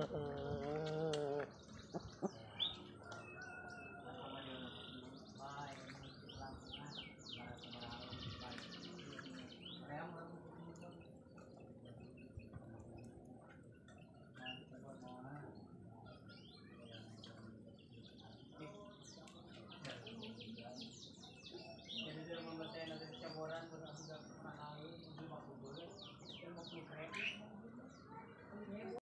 Oh.